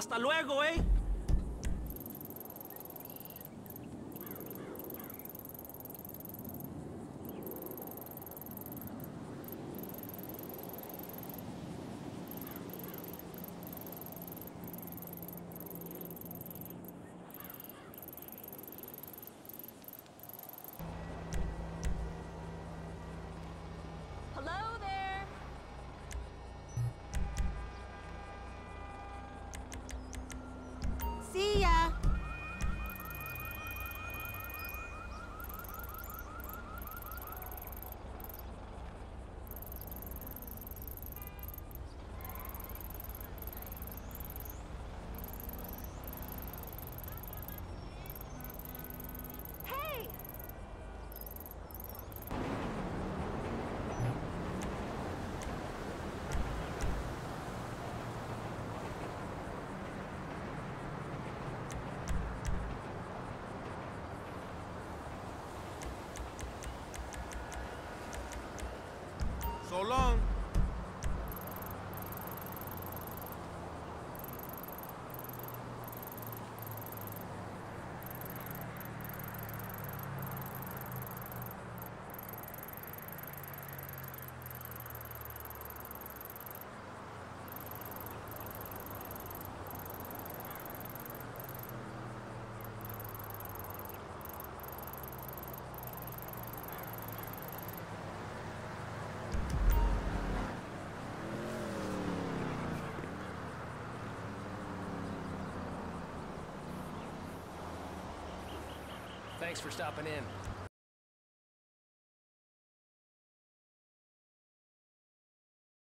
Hasta luego, eh. Long. Thanks for stopping in.